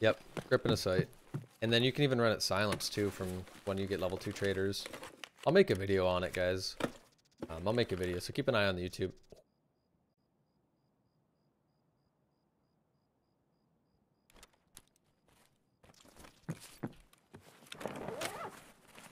Yep, gripping and a sight. And then you can even run it silence too from when you get level 2 traders. I'll make a video on it, guys. Um, I'll make a video, so keep an eye on the YouTube.